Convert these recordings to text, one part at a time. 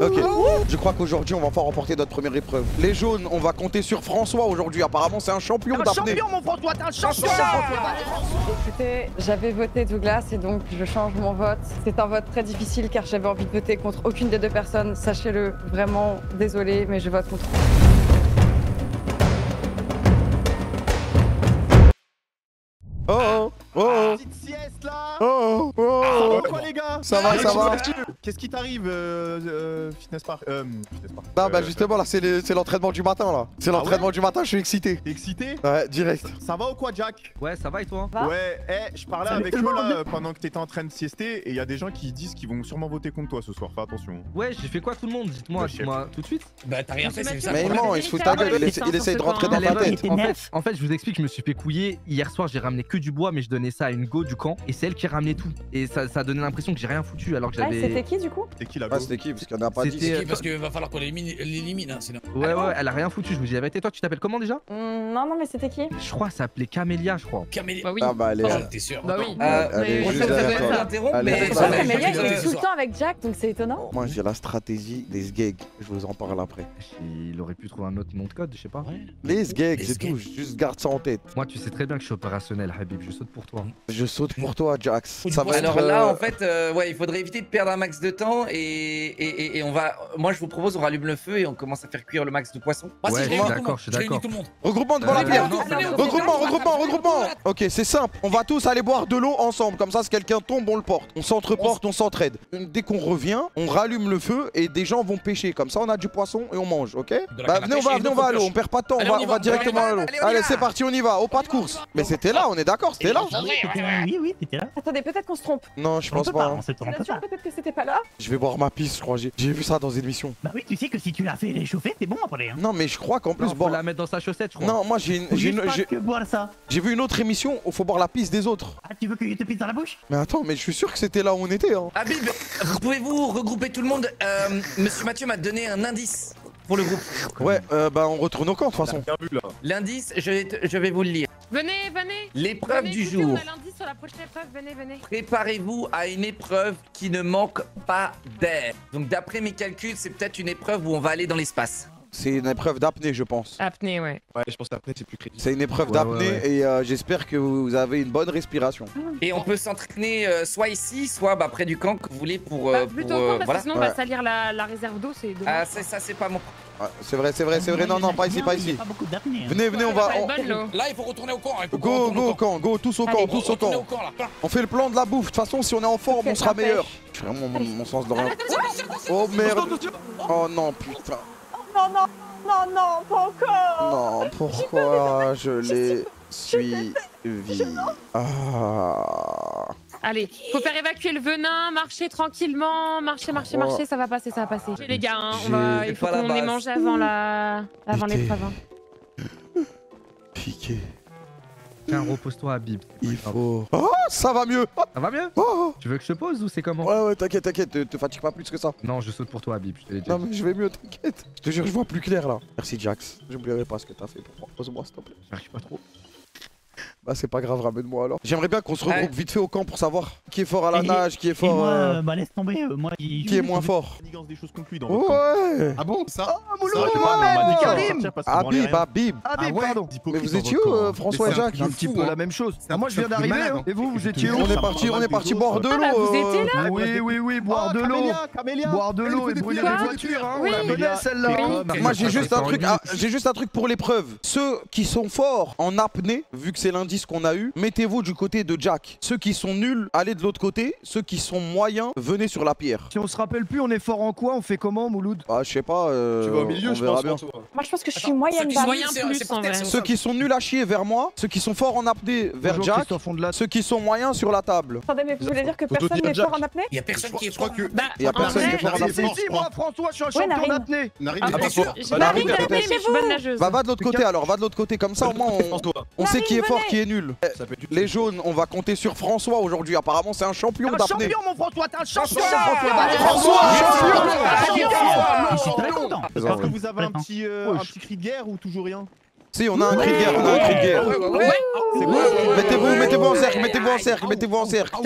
Ok, je crois qu'aujourd'hui on va enfin remporter notre première épreuve. Les jaunes, on va compter sur François aujourd'hui. Apparemment, c'est un champion Un d'apnée. champion, mon François, t'es un champion Écoutez, j'avais voté Douglas et donc je change mon vote. C'est un vote très difficile car j'avais envie de voter contre aucune des deux personnes. Sachez-le, vraiment désolé, mais je vote contre. Oh oh oh oh Petite sieste là oh oh oh quoi les gars Ça va, ça va Qu'est-ce qui t'arrive, euh, euh, Fitness Park Euh, Fitness Park. Non, bah Euh, justement là, c'est l'entraînement du matin là. C'est Ah l'entraînement du matin, je suis excité. T'es excité Ouais, direct. Ça va ou quoi, Jack? Ouais, ça va et toi? Va Ouais, eh, je parlais Salut avec eux là pendant que t'étais en train de siester et il y a des gens qui disent qu'ils vont sûrement voter contre toi ce soir. Fais attention. Ouais, j'ai fait quoi tout le monde? Dites-moi, dites-moi tout de suite. Bah t'as rien fait, c'est ça. Mais non, il se fout de ta gueule, il, essa- il essaye de rentrer dans ta tête. en, fait, je vous explique, je me suis fait couiller. Hier soir, j'ai ramené que du bois, mais je donnais ça à une go du camp. Et c'est elle qui ramenait tout. Et ça, ça donnait l'impression que j'ai rien foutu alors que Ouais, c'était j'avais. Qui du coup C'était qui la Ah, go c'était qui? Parce qu'il y en a pas C'était- 10. C'est qui Parce qu'il va falloir qu'on l'élimine, hein, sinon. Ouais, ouais, elle a rien foutu, je vous dis la vérité. Toi, tu t'appelles comment déjà? Hmm, Non, non, mais c'était qui? Je crois que ça s'appelait Camélia, je crois. Camélia. Bah oui. Ah bah elle est, Oh, T'es sûr Bah oui. elle est mais-. Camélia, il est tout le temps avec Jack, donc c'est étonnant. Moi j'ai la stratégie des sgegs, je vous en parle après. Il aurait pu trouver un autre nom de code, je sais pas. Les sgegs, c'est tout, juste garde ça en tête. Moi, tu sais très bien que je suis opérationnel, Habib, je saute pour toi. Je saute pour toi, Jax. Ça va. Alors là, euh, en fait, euh, ouais, il faudrait éviter de perdre un max de temps et, et, et- et on va. Moi, je vous propose, on rallume le feu et on commence à faire cuire le max de poisson. Ouais, je je suis réunis tout le d'accord, monde. je suis d'accord. Regroupement devant Euh, la non, Regroupement, regroupement, regroupement. Ok, c'est simple. On va tous aller boire de l'eau ensemble. Comme ça, si quelqu'un tombe, on le porte. On s'entreporte, on s'entraide. Dès qu'on revient, on rallume le feu et des gens vont pêcher. Comme ça, on a du poisson et on mange, ok? Bah venez, on va, venez, on va à l'eau. On perd pas de temps. On Allez, va, on y on va, va directement à l'eau. allez, c'est parti, on y va. Au pas de course. Mais c'était là, on est d'accord, c'était là. Oui, oui, t'étais là. Attendez, peut-être qu'on se trompe. Non, je pense pas. hein. pas. peut-être que c'était pas là. Je vais boire ma pisse, je crois. J'ai vu ça dans une émission. Bah oui, tu sais que si tu l'as fait réchauffer, c'est bon après. Hein. Non, mais je crois qu'en plus, Non, faut boire. la mettre dans sa chaussette, je crois. Non, moi j'ai une- Faut j'ai j'ai- que boire ça. j'ai vu une autre émission où faut boire la pisse des autres. Ah, tu veux que je te pisse dans la bouche? Mais attends, mais je suis sûr que c'était là où on était. Hein. Habib, pouvez-vous regrouper tout le monde? Euh, Monsieur Mathieu m'a donné un indice pour le groupe. Ouais, euh, bah on retourne au camp de toute façon. L'indice, je vais, te- je vais vous le lire. Venez, venez. L'épreuve du écoutez, jour. On a lundi sur la prochaine épreuve. Venez, venez. Préparez-vous à une épreuve qui ne manque pas d'air. Donc d'après mes calculs, c'est peut-être une épreuve où on va aller dans l'espace. C'est une épreuve d'apnée, je pense. Apnée, ouais. Ouais, je pense qu'après c'est plus critique. C'est une épreuve Ouais, d'apnée ouais, et euh, j'espère que vous avez une bonne respiration. Et on peut s'entraîner euh, soit ici, soit bah, près du camp que vous voulez pour. Bah, euh, plutôt pour, euh, camp, parce voilà. que sinon on Ouais. va salir la, la réserve d'eau, c'est Ah, ça, c'est pas mon. Ouais, c'est vrai, c'est vrai, c'est vrai. Non, non, pas ici, pas Il y a ici. pas beaucoup d'apnée. hein. Venez, venez, on va. on- bonne. Là, il faut retourner au camp. hein, Go, go au camp, go, tous au camp, Allez, tous au camp. au camp là. On fait le plan de la bouffe. De toute façon, si on est en forme, on sera meilleur. Je fais vraiment mon, mon sens de rien. Oh merde. Oh non, putain. Non, non, non, non, pas encore. Non, pourquoi je l'ai suivi Ah. Allez, faut faire évacuer le venin, marcher tranquillement, marcher, marcher, Oh. marcher, ça va passer, ça va passer. Les gars, hein, on va... J'ai il faut qu'on ait base. mangé avant la, avant l'épreuve. hein. Piqué. Tiens, repose-toi, Habib. Il faut. Oh, ça va mieux. Ça va mieux Oh. Tu veux que je te pose ou c'est comment Ouais, ouais, t'inquiète, t'inquiète, te, te fatigue pas plus que ça. Non, je saute pour toi, Habib. Je Non, mais je vais mieux, t'inquiète. Je te jure, je vois plus clair là. Merci, Jax. J'oublierai pas ce que t'as fait pour moi. Pose-moi, s'il te plaît. J'arrive pas trop. Bah, c'est pas grave, ramène-moi alors. J'aimerais bien qu'on se regroupe Ouais. vite fait au camp pour savoir qui est fort à la Et- nage, qui est Et fort. moi, euh, bah laisse tomber. euh, Moi, il- Qui est moins fort. Des choses conclues dans le camp. Ouais Ah bon Ça Mouloud, dit qu'il allait Karim Habib, rien. Habib. Ah, mais ouais pardon. Mais vous étiez où, euh, hein. François et Jacques Un petit peu hein. la même chose. Ah, moi, je viens d'arriver. hein. hein. Et vous, vous étiez où On est parti, on est parti boire de Ah, l'eau. vous étiez là Oui, oui, oui, boire de l'eau. Boire de l'eau et brûler des de voitures, hein. On Oui. la connaît celle-là. Hein. Moi j'ai juste un truc, ah, j'ai juste un truc pour l'épreuve. Ceux qui sont forts en apnée, vu que c'est qu'on a eu, mettez-vous du côté de Jack. Ceux qui sont nuls, allez de l'autre côté. Ceux qui sont moyens, venez sur la pierre. Si on se rappelle plus, on est fort en quoi? On fait comment, Mouloud? Bah je sais pas. euh, Tu vas au milieu, on je verra pense, bien. Moi, je pense que je suis moyenne ceux qui sont en qui nuls à chier vers moi. Ceux qui sont forts en apnée vers Bonjour, Jack. Ceux qui sont moyens sur la table. Attendez, mais vous voulez dire que personne n'est fort en apnée? Il y a personne qui est Je crois fort. que. Bah, Il y a en personne qui est fort en Si, apnée. si, si, moi, François, je suis un champion Narine. d'apnée. Narine, Ah, Narine. Bah va de l'autre côté alors, va de l'autre côté. Comme ça au moins on, sait qui est Narine, fort, venez. Qui est nul. Ça peut être utile. Les jaunes, on va compter sur François aujourd'hui. Apparemment c'est un champion T'es un d'apnée. champion, mon François, t'es un champion François, Je suis très content. Est-ce que vous avez un Attends. petit, euh, un petit cri de guerre ou toujours rien Si, on a un cri de guerre, on a un cri de guerre. Mettez-vous, mettez-vous en cercle, mettez-vous en cercle, mettez-vous en cercle.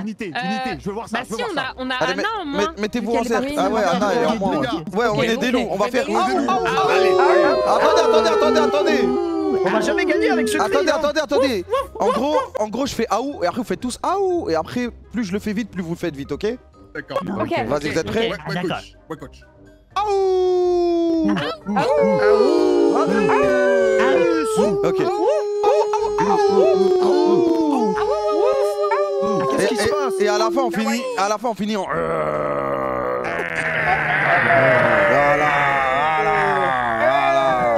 Unité, Euh, unité, je veux voir ça. Bah si, on a, on a Allez, Anna en met- main. Mettez-vous en cercle. Ah ouais, Anna, elle est en moins. Ouais, on est des loups, on va faire. Mais des loups. Allez. Attendez, attendez, attendez, attendez. On va jamais gagner avec ce cri. Attendez, hein. attendez, attendez. En gros, en gros, je fais aou et après vous faites tous aou et après plus je le fais vite, plus vous le faites vite, ok D'accord. Vas-y, vous êtes prêts Ouais, Ah, coach. Ouais, coach. Aou Ok. Qu'est-ce qui se passe Et à la fin on finit, à la fin on finit en. Voilà, voilà, voilà.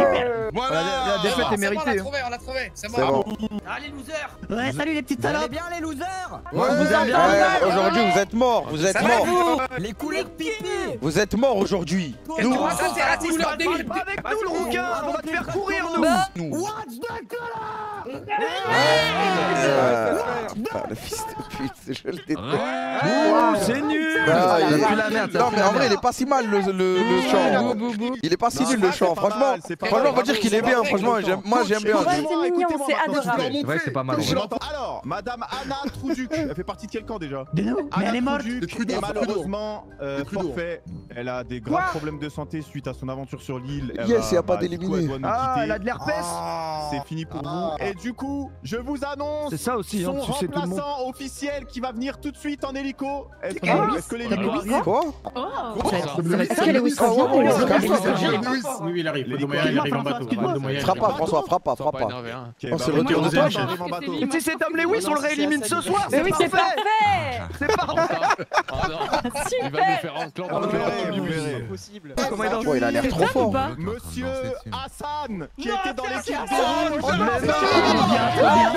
Voilà. la- la défaite C'est est bon, bon, On hein. l'a trouvé, on l'a trouvé. C'est bon. bon. Ouais, salut les petites salopes. bien les losers Ouais, vous aime bien. ouais, aujourd'hui vous êtes morts, vous êtes morts, vous Les couleurs pipi vous êtes morts aujourd'hui. Nous, va ça, c'est raciste, Parle débile. pas avec nous, le rouquin On va te faire courir, nous nous. What's the color Ah, le fils de pute, je le déteste. C'est nul Ah, il- Ça pue la merde, Non mais en vrai il est pas si mal le, le, le chant. Il est pas si nul le chant, franchement. Franchement on va dire qu'il est bien, franchement moi j'aime bien. C'est mignon, c'est adorable. C'est pas mal. Alors, Madame Anna Trouduc, elle fait partie de quel camp déjà? De nous? Mais Anna elle est morte? Malheureusement euh, forfait. Elle a des graves problèmes de santé suite à son aventure sur l'île. Yes, y a pas bah, d'éliminé. Ah, elle a de l'herpès C'est fini pour vous. Et du coup, je vous annonce C'est ça aussi, hein, tu sais tout le monde. remplaçant officiel qui va venir tout de suite en hélico. Est-ce que, Ah, est-ce que l'hélico arrive Quoi. Est-ce que Lewis Oh, revient oh, Oui, il arrive. Il arrive en bateau. De il Frappe pas. François, frappe pas, frappe pas. C'est le retour de Tom. si cet homme Lewis, on le réélimine ce soir Mais C'est oui, c'est parfait C'est parfait Vous verrez, vous verrez. Comment il est il a l'air trop fort. Monsieur Hassan, qui était dans c'est l'équipe Hassan.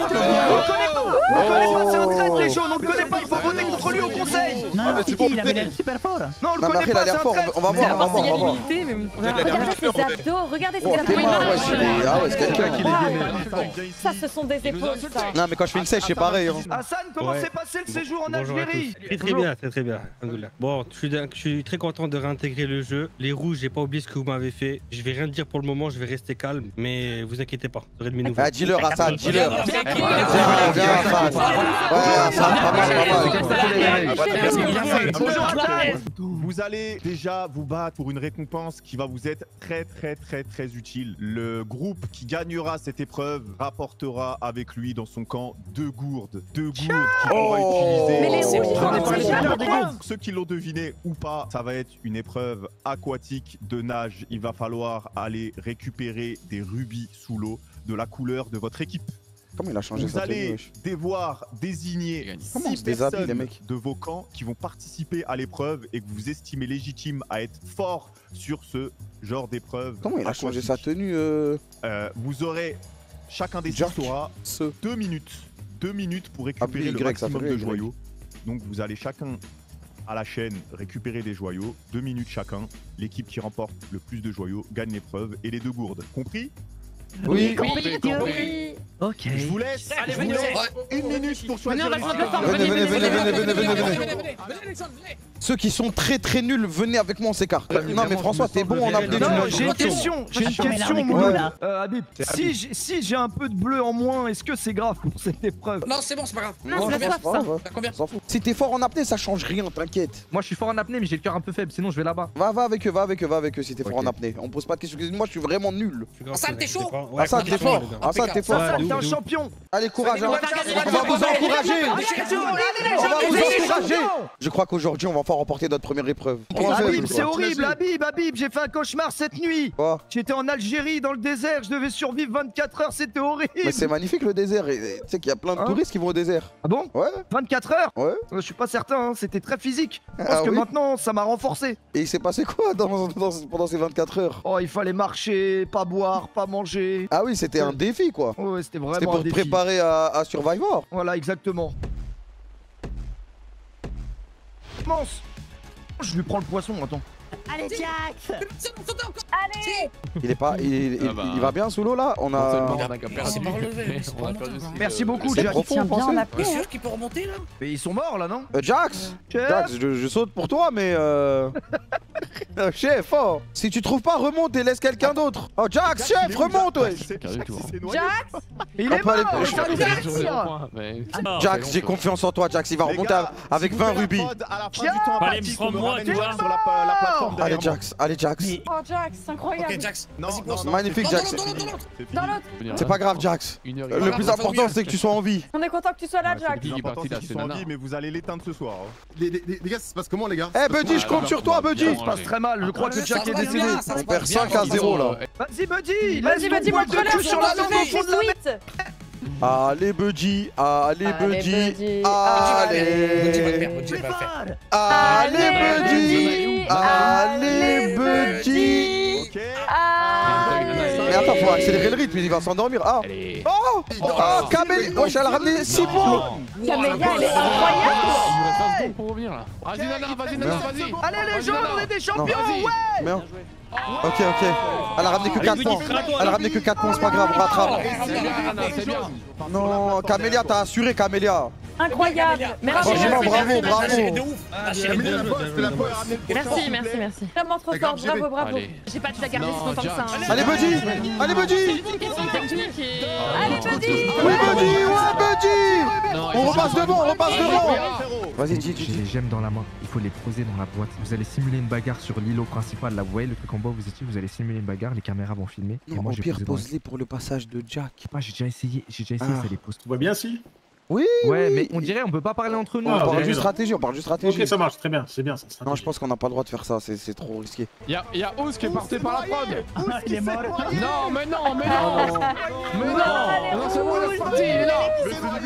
des rouges. Mais non On connaît pas, c'est un traître, les jaunes, on le connaît pas, il faut voter contre lui au conseil Non, non, Titi, il avait l'air super fort. Non, on le connaît il pas, c'est l'air un fort, traître on va voir, on va voir, on va voir. l'immunité, mais... Regardez ses abdos, regardez ses Oh, abdos ah ouais, c'est quelqu'un qui Ça, ce sont des épaules, Non mais quand je fais une sèche c'est pareil. hein. Hassan, comment Ouais. s'est passé le séjour en Algérie Très très bien, très très bien. Bon, je suis, très content de réintégrer le jeu. Les rouges, j'ai pas oublié ce que vous m'avez fait. Je vais rien dire pour le moment, je vais rester calme, mais vous inquiétez pas, vous aurez de mes nouvelles. Ah dis-leur Hassan, dis-leur. Viens Hassan. Vous allez déjà vous battre pour une récompense qui va vous être très très très très utile. Le groupe qui gagnera cette épreuve rapportera avec lui dans son camp deux gourdes. Deux gourdes qu'il pourra Oh. utiliser. Ceux qui l'ont deviné ou pas, ça va être une épreuve aquatique de nage. Il va falloir aller récupérer des rubis sous l'eau de la couleur de votre équipe. Comment il a changé Vous sa tenue allez devoir désigner Comment on six se déshabille, les personnes mecs de vos camps qui vont participer à l'épreuve et que vous estimez légitime à être fort sur ce genre d'épreuve. Comment il a changé sa tenue euh, Euh, Vous aurez chacun des six Jack. aura ce deux minutes, deux minutes pour récupérer Y, le maximum de Y. joyaux. Donc vous allez chacun à la chaîne récupérer des joyaux, deux minutes chacun. L'équipe qui remporte le plus de joyaux gagne l'épreuve et les deux gourdes. Compris? Oui. Oui, Oui Ok. Je vous laisse, Allez, je vous venez, laisse une minute pour choisir. Venez, venez, venez, venez, venez, venez, venez. Venez, venez, les jeunes, venez. Ceux qui sont très très nuls, venez avec moi on s'écarte. Non mais François t'es bon en apnée. Non, j'ai une question, j'ai une question. Euh, Habib, si j'ai un peu de bleu en moins, est-ce que c'est grave pour cette épreuve Non, c'est bon, c'est pas grave. Non, c'est pas ça. grave. Si t'es fort en apnée, ça change rien, t'inquiète. Moi, je suis fort en apnée, mais j'ai le cœur un peu faible, sinon je vais là-bas. Va, va avec eux, va avec eux, va avec eux si t'es fort en apnée. On pose pas de questions. Moi je suis vraiment nul. Hassan, t'es chaud Hassan, t'es fort. Hassan, t'es fort. Ça, t'es un champion Allez, courage. hein. On va vous encourager. On va vous encourager. Je crois qu'aujourd'hui on va enfin remporter notre première épreuve. Habib, c'est horrible, Habib, Habib, j'ai fait un cauchemar cette nuit J'étais en Algérie, dans le désert, je devais survivre 24 heures, c'était horrible Mais c'est magnifique le désert. Tu sais qu'il y a plein de Hein touristes qui vont au désert. Ah bon Ouais, 24 heures ouais. Euh, Je suis pas certain, hein, c'était très physique. Ah que maintenant, ça m'a renforcé. Et il s'est passé quoi pendant ces 24 heures Oh, il fallait marcher, pas boire, pas manger. Ah oui, c'était un défi quoi. Ouais, c'était C'était vraiment pour un te défi. préparer à, à Survivor. Voilà, exactement. Commence Je lui prends le poisson, attends. Allez, Jax Allez Il est pas. Il, il- Ah bah. il va bien sous l'eau là? On a. On On Merci euh, beaucoup, Jax. profond, bien la T'es sûr qu'il peut remonter là Mais ils sont morts là, non? Euh, Jax Chef Jax, je, je saute pour toi, mais euh. euh, chef, oh Si tu trouves pas, remonte et laisse quelqu'un d'autre. Oh, Jax, chef, remonte, ouais. Jax Il est mort mais- Jax, j'ai confiance en toi, Jax, il va Les remonter gars, avec si vous 20 faites la rubis. prod, à la fin Tiens du temps Allez, imparti, prends on me moi, ramène tu Jack vois. sur la, la- la plateforme Allez. Jax, allez, Jax. Oh Jax, c'est incroyable Magnifique, Jax. C'est pas grave, Jax. Le plus important, c'est que tu sois en vie. On est content que tu sois là, Jax c'est en vie, mais vous allez l'éteindre ce soir. hein. Les gars, ça se passe comment, les gars? Eh, Buddy, je compte sur toi, Buddy. Ça se passe très mal, je crois que Jack est décédé. On perd bien, 5 à 0 là. Vas-y, Buddy, Vas-y, laisse vas-y, ton montre boule de le cul sur la langue Allez, Buddy, allez, Allez, Buddy. Buddy, Buddy va le Allez, faire, Buddy va le faire. allez, Buddy. Allez, Allez, Buddy. Mais attends, faut accélérer le rythme, il va s'endormir. Ah, Allez. oh, oh, Kamel. Wesh, elle a ramené 6 points. Camélia, elle est incroyable Il reste 20 secondes pour revenir là. Vas-y, Nana, vas-y, Nana, vas-y. Allez, les Nana. on est des champions, ouais Merde. Ok, ok. Elle a ramené que 4 points. Elle a ramené que 4 points, c'est pas grave, on rattrape. Non, Camélia, t'as assuré, Camélia. Incroyable Merci, Franchement, merci, bravo, merci. bravo. Merci, merci, merci. Vraiment trop fort, bravo, bravo Allez. J'ai pas dû la garder si longtemps que ça. Hein. Allez, Buddy. Allez, Buddy. Allez, Buddy Oui, Buddy, ouais, Buddy. On repasse devant, on repasse devant. Vas-y, dis, dis, J'ai dis. des gemmes dans la main, il faut les poser dans la boîte. Vous allez simuler une bagarre sur l'îlot principal. Là, vous voyez le truc en bas, où vous étiez, vous allez simuler une bagarre, les caméras vont filmer. Et Non, moi, au je vais pire, pose-les pour le passage de Jack. Pas, j'ai déjà essayé, j'ai déjà essayé, Ah. ça les pose. Tu vois bien, si Oui, Ouais, mais on dirait, on peut pas parler entre nous. on Ah, parle du stratégie, on parle du stratégie. Ok, ça marche, très bien, c'est bien ça. Non, je pense qu'on n'a pas le droit de faire ça, c'est c'est trop risqué. Il y a, il y a Ous qui est parti par la prod. Ah, il est mort. Non, mais non, mais non. Mais non. Non, c'est bon, il est parti, il est là.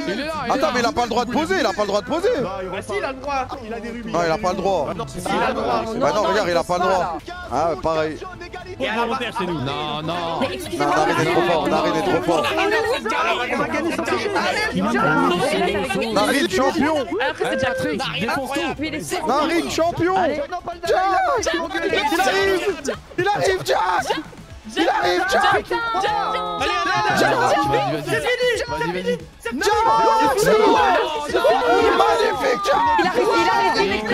Il est là. Attends, mais il a pas le droit de poser, il a pas le droit de poser. Non, il repart. il a le droit Il a des rubis. Non, il a pas le droit. Ah non, si, il a le droit. Bah non, regarde, il a pas le droit. Ah, ouais, pareil. Et volontaire, c'est nous. Non, non. Non, Nari est trop fort, Nari est trop fort. On va gagner sans tricher Nari, champion. C'est Jack. Patrick, champion. Jack Il arrive. Il arrive, Jack. Il arrive, Jack. Jack C'est bon C'est bon Magnifique, Jack. Il arrive, il arrive, il est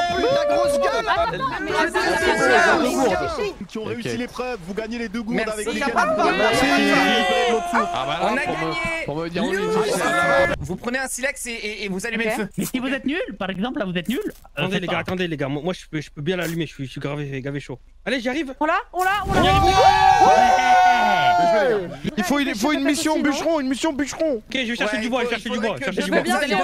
de La grosse gueule Qui ont réussi l'épreuve, vous gagnez les deux gourdes avec l'autre source. Ah bah On a gagné Vous prenez un silex et, vous allumez le feu. Mais si vous êtes nul, par exemple, là vous êtes nul. euh, Attendez les gars, attendez les gars, moi je peux, je peux bien l'allumer, je suis, je suis gravé, gavé chaud. Allez, j'y arrive On l'a, on l'a, on l'a. Il faut, il faut une mission bûcheron, une mission bûcheron Ok, je vais chercher Ouais, du bois, je vais chercher du bois, chercher du bois. les.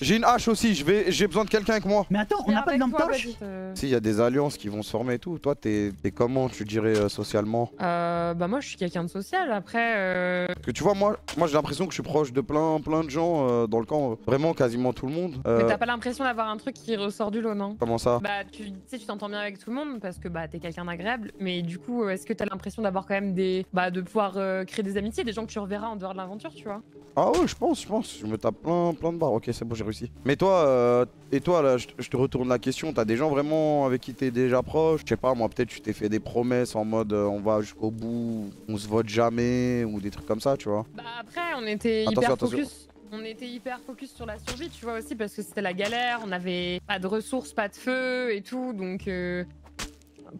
J'ai une hache aussi, je vais- j'ai besoin de quelqu'un avec moi. Mais attends, on n'a pas de lampe torche Si, il y a des alliances qui vont se former et tout. Toi, t'es comment, tu dirais, euh, socialement? Euh, bah moi je suis quelqu'un de social. Après, euh, Parce que tu vois, moi, moi j'ai l'impression que je suis proche de plein, plein de gens euh, dans le camp. euh, Vraiment, quasiment tout le monde. Euh, mais t'as pas l'impression d'avoir un truc qui ressort du lot, non? Comment ça? Bah tu sais, tu t'entends bien avec tout le monde parce que bah t'es quelqu'un d'agréable. Mais du coup, est-ce que t'as l'impression d'avoir quand même des, bah de pouvoir euh, créer des amitiés, des gens que tu reverras en dehors de l'aventure, tu vois? Ah ouais, je pense, je pense. Je me tape plein, plein de barres. Ok, c'est bon, j'ai réussi. Mais toi, euh, et toi, là, je te- je retourne la question. T'as des gens vraiment avec qui t'es déjà proche? Je sais pas, moi, peut-être tu t'es fait des promesses en mode euh, on va jusqu'au bout, on se vote jamais, ou des trucs comme ça, tu vois. Bah après, on était Attention, hyper attention. focus. On était hyper focus sur la survie, tu vois aussi, parce que c'était la galère. On avait pas de ressources, pas de feu et tout, donc euh,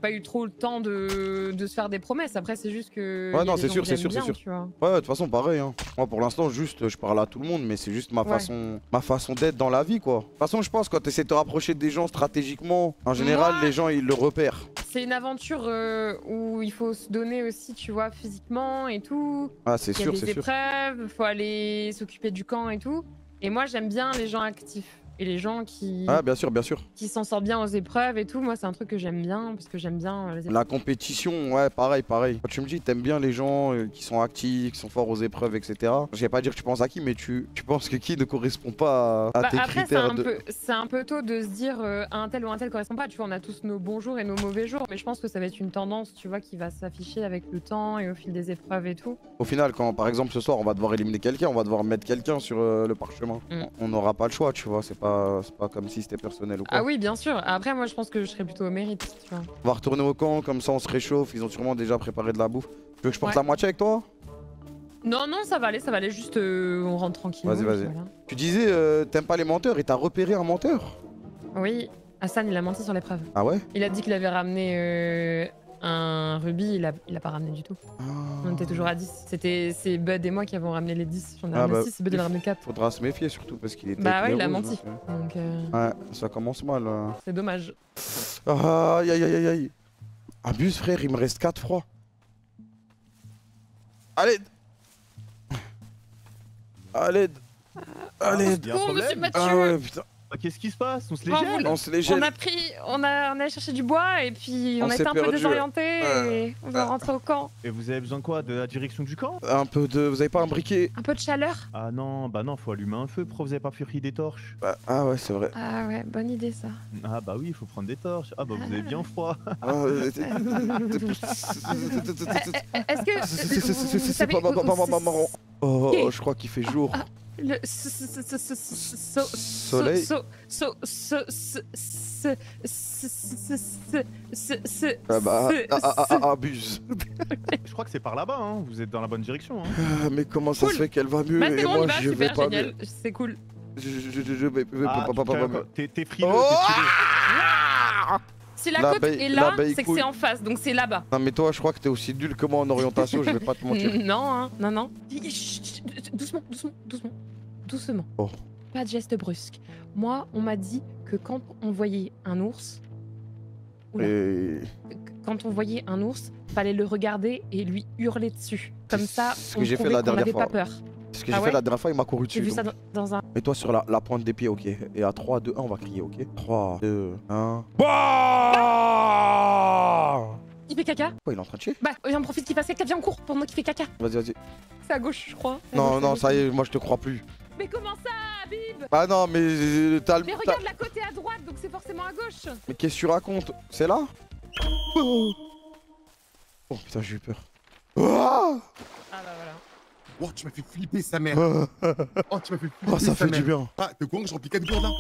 pas eu trop le temps de, de se faire des promesses. Après, c'est juste que. Ouais, non, c'est sûr, c'est sûr, c'est sûr. Ouais, de toute façon, pareil. Hein. Moi, pour l'instant, juste, je parle à tout le monde, mais c'est juste ma Ouais. façon, ma façon d'être dans la vie, quoi. De toute façon, je pense quand tu essaies de te rapprocher des gens stratégiquement, en général, Moi- les gens ils le repèrent. C'est une aventure euh, où il faut se donner aussi, tu vois, physiquement et tout. Ah, c'est Il y a sûr, des c'est sûr. épreuves, faut aller s'occuper du camp et tout. Et moi, j'aime bien les gens actifs. Et les gens qui, Ah, bien sûr, bien sûr. qui s'en sortent bien aux épreuves et tout, moi, c'est un truc que j'aime bien parce que j'aime bien euh, les épreuves. La compétition, ouais, pareil, pareil. Quand tu me dis t'aimes bien les gens euh, qui sont actifs, qui sont forts aux épreuves, etc. Je vais pas dire que tu penses à qui, mais tu, tu penses que qui ne correspond pas à, Bah, tes après, c'est critères un, de. peu, c'est un peu tôt de se dire euh, un tel ou un tel correspond pas. Tu vois, on a tous nos bons jours et nos mauvais jours, mais je pense que ça va être une tendance, tu vois, qui va s'afficher avec le temps et au fil des épreuves et tout. Au final, quand par exemple ce soir on va devoir éliminer quelqu'un, on va devoir mettre quelqu'un sur euh, le parchemin. Mm. On n'aura pas le choix, tu vois. C'est pas, c'est pas comme si c'était personnel ou quoi. Ah oui, bien sûr. Après, moi, je pense que je serais plutôt au mérite, tu vois. On va retourner au camp, comme ça on se réchauffe. Ils ont sûrement déjà préparé de la bouffe. Tu veux que je porte Ouais. la moitié avec toi? Non, non, ça va aller, ça va aller. Juste, euh, on rentre tranquillement. Vas-y, vas-y. voilà. Tu disais, euh, t'aimes pas les menteurs et t'as repéré un menteur? Oui, Hassan, il a menti sur l'épreuve. Ah ouais? Il a dit qu'il avait ramené euh, un rubis, il a, il a pas ramené du tout. On était toujours à 10. C'était c'est Bud et moi qui avons ramené les 10. J'en ai Ah ramené bah, 6, Bud il a ramené 4. Faudra se méfier surtout parce qu'il était. Bah ouais, il a menti. donc, euh. Donc euh, Ouais, ça commence mal. là. c'est dommage. Aïe aïe aïe aïe aïe. Abuse frère, il me reste 4 froids. Allez Allez Allez Il y a un Oh, monsieur problème Mathieu Ah ouais putain. Bah, Qu'est-ce qui se passe On se les Oh, gèle On se les On a pris, on a, on a cherché du bois et puis on, On était s'est un peu ouais. et on va rentrer au camp. Et vous avez besoin de quoi De la direction du camp Un peu de. Vous avez pas un briquet Un peu de chaleur. Ah non, bah non, faut allumer un feu. Pourquoi vous avez pas pris des torches Bah, Ah ouais, c'est vrai. Ah ouais, bonne idée ça. Ah bah oui, il faut prendre des torches. Ah bah vous avez bien froid. Ah, euh, Est-ce que c'est- c'est- c'est- c'est- vous c'est savez pas ma- vous- ma- ma- ma- marron. Oh, je crois qu'il fait jour. Le so- so- so- so- so- so- Soleil. so- so- so- so- so- so- so- so- so- so- Ah bah, so- ah, ah, ah, so- ah, abuse. Je crois que c'est par là-bas, hein. vous êtes dans la bonne direction. Hein. Ah, mais comment ça Cool. se fait qu'elle va mieux Bah et bon, moi va, je vais pas génial, mieux c'est cool. Je, je, je, je, je vais- Ah, pas- Oh. Si la La côte est là, c'est que c'est en face, donc c'est là-bas. Non mais toi je crois que t'es aussi nul que moi en orientation, je vais pas te mentir. Non, hein, non, non. Chut, chut, Doucement, doucement, doucement. Doucement. Oh. Pas de geste brusque. Moi, on m'a dit que quand on voyait un ours, Oula. Et... quand on voyait un ours, fallait le regarder et lui hurler dessus. Comme ça, que on fait prouvait qu'on n'avait pas peur. Ce que Ah j'ai ouais fait la dernière fois, il m'a couru J'ai dessus. vu ça donc. dans, dans un. Mets-toi sur la, la pointe des pieds, ok Et à 3, 2, 1, on va crier, ok 3, 2, 1. Bah Il fait caca Quoi, il est en train de chier Bah, j'en profite qu'il fasse caca, viens en cours pendant qu'il fait caca. Vas-y, vas-y. C'est à gauche, je crois. Non, non, ça y est, moi je te crois plus. Mais comment ça, Bib Ah non, mais euh, t'as le. Mais regarde, la côte est à droite, donc c'est forcément à gauche. Mais qu'est-ce que tu racontes? C'est là? Oh Oh, putain, j'ai eu peur. Ah Ah bah voilà. Oh, tu m'as fait flipper sa mère. Oh, tu m'as fait flipper Oh, ça sa fait du bien. Ah, t'es au courant que j'ai rempli 4 gourdes là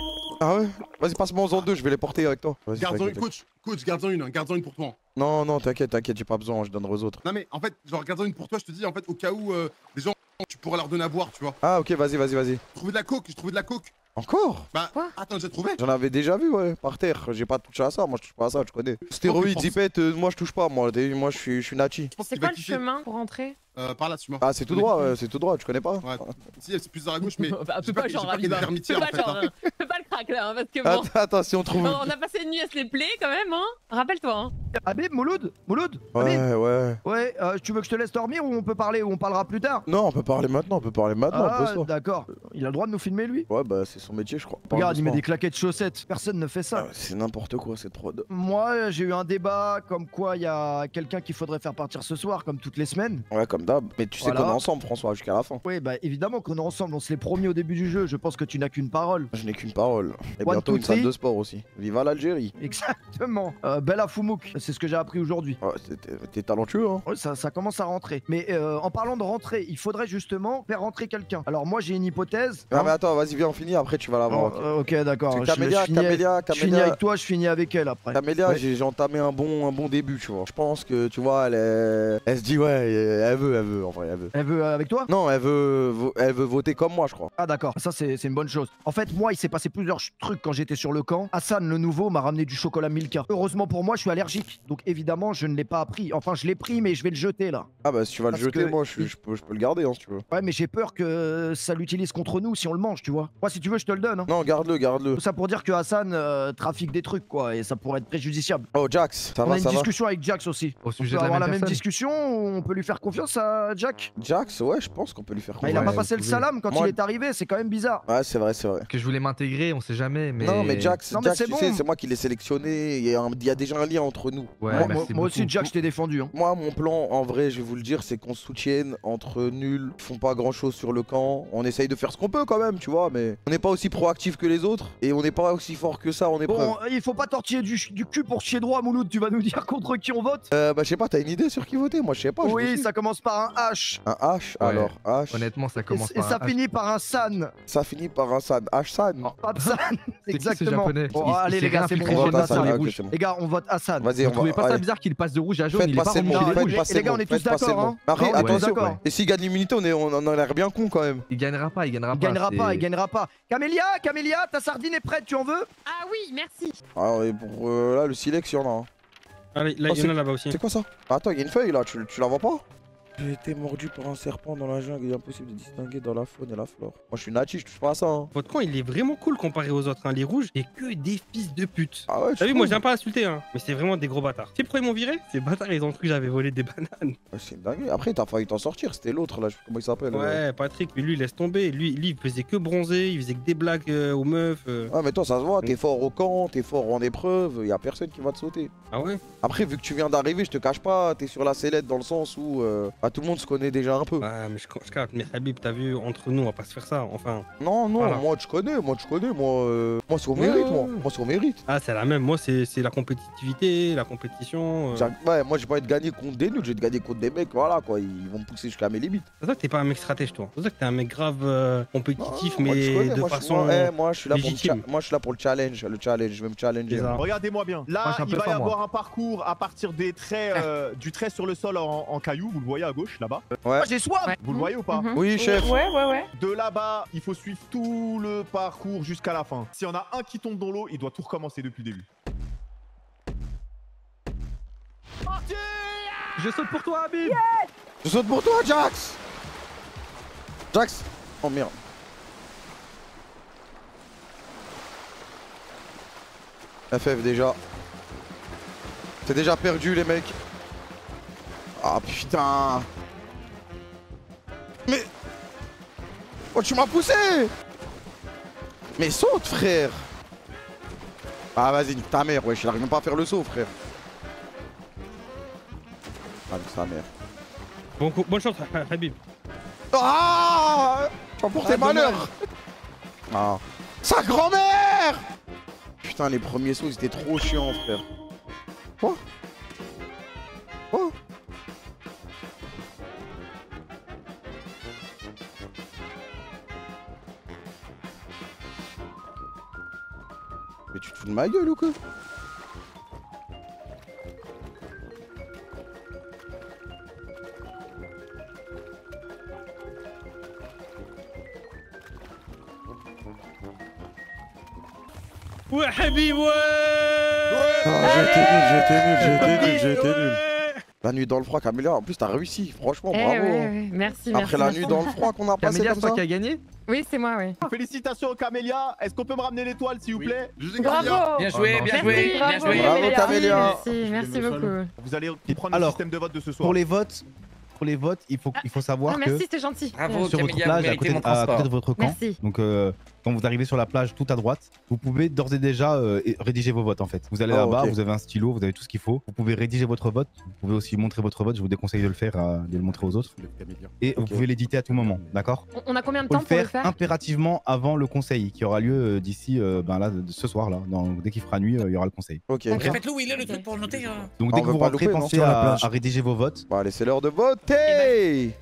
Ah ouais Vas-y, passe-moi en deux, je vais les porter avec toi. Garde-en une, coach. Coach, garde-en une, hein, garde-en une pour toi. Non, non, t'inquiète, t'inquiète, j'ai pas besoin, je donnerai aux autres. Non, mais en fait, genre, garde-en une pour toi, je te dis, en fait, au cas où euh, des gens, tu pourras leur donner à boire, tu vois. Ah, ok, vas-y, vas-y, vas-y. J'ai trouvé de la coke, j'ai trouvé de la coke. Encore? Bah, attends, j'ai trouvé. J'en avais déjà vu, ouais, par terre. J'ai pas touché à ça, moi je touche pas à ça, tu connais. Stéroïdes, zipette, euh, moi je touche pas, moi, T'es- moi je suis, je suis nachi. Je pense C'est quoi le chemin pour rentrer? Euh, par là, tu vois. Ah, c'est tout droit, ouais, c'est tout droit, tu connais pas Ouais. Si, c'est plus à la gauche, mais. Bah, pas- genre, pas en fait, hein. pas le crack là, hein, parce que bon. Attends, attends, si on trouve. On a passé une nuit à se les plaies quand même, hein. Rappelle-toi, hein. Habib, Mouloud Mouloud Habib Ouais, ouais. Ouais, euh, tu veux que je te laisse dormir ou on peut parler ou on parlera plus tard? Non, on peut parler maintenant, on peut parler maintenant, Ah, d'accord. Il a le droit de nous filmer lui? Ouais, bah c'est son métier, je crois. Regarde, il met des claquettes chaussettes. Personne ne fait ça. Ah, C'est n'importe quoi cette prod. Moi, j'ai eu un débat comme quoi il y a quelqu'un qu'il faudrait faire partir ce soir, comme toutes les semaines. Ouais, comme d'hab. Mais tu sais Voilà. qu'on est ensemble, François, jusqu'à la fin. Oui, bah évidemment qu'on est ensemble, on se l'est promis au début du jeu. Je pense que tu n'as qu'une parole. Je n'ai qu'une parole. Et One, bientôt une salle de sport aussi. Viva l'Algérie. Exactement. Euh, Bella Foumouk, c'est ce que j'ai appris aujourd'hui. Ouais, t'es- talentueux, hein. Ouais, ça, ça commence à rentrer. Mais euh, en parlant de rentrer, il faudrait justement faire rentrer quelqu'un. Alors moi j'ai une hypothèse. Ah, hein. mais attends, vas-y, viens, on finit, après tu vas la voir. Oh, euh, ok, d'accord. Je- que Camélia, je finis- Camélia, Je finis avec toi, je finis avec elle après. Camélia, Ouais. j'ai entamé un bon, un bon début, tu vois. Je pense que, tu vois, elle, est- elle se dit, ouais, elle veut, elle veut, en vrai, elle veut. Elle veut euh, avec toi? Non, elle veut, elle veut voter comme moi, je crois. Ah d'accord, ça c'est c'est une bonne chose. En fait, moi, il s'est passé plusieurs trucs quand j'étais sur le camp. Hassan, le nouveau, m'a ramené du chocolat Milka. Heureusement pour moi, je suis allergique. Donc évidemment, je ne l'ai pas pris. Enfin, je l'ai pris, mais je vais le jeter là. Ah bah si tu vas le jeter, que moi, je, peux, je peux le garder, hein, si tu veux. Ouais, mais j'ai peur que ça l'utilise contre nous si on le mange, tu vois. Moi, si tu veux, je te le donne. hein. Non, garde-le, garde-le. Tout ça pour dire que Hassan euh, trafique des trucs, quoi, et ça pourrait être préjudiciable. Oh, Jax, ça on va, a une ça va discussion avec Jax aussi. Au On peut de la avoir même la même discussion, on peut lui faire confiance à Jack Jax, ouais, je pense qu'on peut lui faire Bah, Il a confiance. pas passé le salam quand Moi- il est arrivé, c'est quand même bizarre. Ouais, c'est vrai, c'est vrai. Que je voulais m'intégrer, on sait jamais. Mais... Non, mais Jax, Non, mais Jax, c'est tu bon. sais, c'est moi qui l'ai sélectionné. Il y, a un- il y a déjà un lien entre nous. Ouais, moi, moi aussi. Jack, je t'ai défendu. hein. Moi, mon plan, en vrai, je vais vous le dire, c'est qu'on se soutienne entre nuls, font pas grand chose sur le camp. On essaye de faire ce qu'on peut quand même, tu vois, mais on n'est pas aussi proactif que les autres et on n'est pas aussi fort que ça en épreuve. Bon, il faut pas tortiller du, du cul pour chier droit, Mouloud. Tu vas nous dire contre qui on vote Euh, bah, je sais pas, t'as une idée sur qui voter? Moi, je sais pas. Oui, ça commence par un H. Un H, Ouais. alors H. Honnêtement, ça Et, commence et par ça un H. finit par un San. Ça finit par un San. H San. Pas de San. Exactement. japonais Bon, Il- il allez, les gars, c'est bon. On vote Hassan. ça, Les, gars, on vote Hassan. Vas-y, Vous on trouvez va. pas ça bizarre qu'il passe de rouge à jaune Faites Il est pas Les le gars, on est tous d'accord, hein tous attention. Et s'il gagne l'immunité, on, est- on en a l'air bien con quand même. Il gagnera pas, il gagnera Il pas. gagnera c'est- pas, il gagnera pas. Camélia, Camélia, ta sardine est prête, tu en veux? Ah oui, merci. Alors, et pour euh, là, le silex, il y en a. hein. Allez, là, Oh, il y en a là-bas aussi. C'est quoi ça? Attends, il y a une feuille là, tu, tu la vois pas? J'ai été mordu par un serpent dans la jungle, il est impossible de distinguer dans la faune et la flore. Moi je suis natif, je touche pas à ça. Hein. Votre camp, il est vraiment cool comparé aux autres. hein. Les rouges, et que des fils de pute. Ah ouais, T'as vu, moi, j'aime pas insulter, hein. Mais c'est vraiment des gros bâtards. C'est pourquoi ils m'ont viré Ces bâtards, ils ont cru que j'avais volé des bananes. C'est dingue. Après, t'as failli t'en sortir, c'était l'autre là, je sais pas comment il s'appelle. euh. Ouais, Patrick, mais lui, laisse tomber. Lui, lui, il faisait que bronzer, il faisait que des blagues euh, aux meufs. euh. Ouais, mais toi, ça se voit, t'es fort au camp, t'es fort en épreuve, y a personne qui va te sauter. Ah ouais? Après, vu que tu viens d'arriver, je te cache pas, t'es sur la sellette dans le sens où euh, bah, tout le monde se connaît déjà un peu. Ouais, mais je, je capte. Mais Habib, t'as vu, entre nous, on va pas se faire ça. Enfin. Non, non, Voilà. moi je connais, moi je connais, moi, euh, moi c'est au mérite, ouais, moi. ouais. Moi c'est au mérite. Ah, c'est la même. Moi, c'est c'est la compétitivité, la compétition. euh. Ouais, moi j'ai pas envie de gagner contre des nuls, j'ai de gagner contre des mecs, voilà quoi, ils vont me pousser jusqu'à mes limites. C'est ça que t'es pas un mec stratège, toi. C'est ça que t'es un mec grave euh, compétitif, mais connais, de moi, façon. moi, moi, je suis là légitime. moi je suis là pour le challenge, le challenge, je vais me challenger. Regardez-moi bien. Là, il va y avoir un parcours à partir des traits, euh, du trait sur le sol en, en caillou. Vous le voyez à gauche, là-bas. Ouais. Ah, J'ai soif Ouais. Vous le voyez ou pas Mhm. Oui, chef. Ouais, ouais, ouais. De là-bas, il faut suivre tout le parcours jusqu'à la fin. S'il y en a un qui tombe dans l'eau, il doit tout recommencer depuis le début. Je saute pour toi, Habib Je saute pour toi, Jax Jax Oh merde. FF déjà. C'est déjà perdu les mecs. Ah putain. Mais... Oh tu m'as poussé Mais saute frère Ah vas-y nique ta mère wesh, il arrive même pas à faire le saut frère. Ah nique sa mère. Bon, coup- bonne chance, Habib. Ah Tu vas porter Ah, malheur Ah. Sa grand-mère Putain, les premiers sauts, ils étaient trop chiants, frère. De ma gueule ou quoi? Ouais, Habib, ouais Ah, j'étais nul, j'étais nul, j'étais nul, j'étais nul. La nuit dans le froid, Camélia, en plus t'as réussi, franchement, Eh bravo. ouais, ouais. Merci, Après merci, la merci. nuit dans le froid qu'on a passé Camélia, comme c'est toi qui as gagné Oui, c'est moi, oui. Félicitations Camélia. Est-ce qu'on peut me ramener l'étoile, s'il vous plaît? Bravo Bien joué, Oh bien Merci, joué, bien bravo, joué. Bravo, Camélia. Merci, merci beaucoup. Vous allez prendre Alors, le système de vote de ce soir. Pour les votes, pour les votes, il faut, il faut savoir Ah, que merci, c'était gentil. Bravo, sur votre Camélia, vous plage, à méritez côté, mon de, à côté de votre camp, Merci. donc euh, quand vous arrivez sur la plage tout à droite, vous pouvez d'ores et déjà euh, rédiger vos votes en fait. Vous allez Oh, là-bas, vous avez un stylo, vous avez tout ce qu'il faut. Vous pouvez rédiger votre vote. Vous pouvez aussi montrer votre vote. Je vous déconseille de le faire, euh, de le montrer aux autres. Et vous pouvez l'éditer à tout moment, d'accord? On- a combien de temps pour le faire faire? impérativement avant le conseil qui aura lieu euh, d'ici euh, ben là, de- ce soir là. Dans- dès qu'il fera nuit, euh, il y aura le conseil. Ok. Répète-le où il est le truc pour le noter. hein. Donc Ah, dès on que vous rentrez, pensez Sur la à, plage. à rédiger vos votes. Bon, allez, c'est l'heure de Eh ben. voter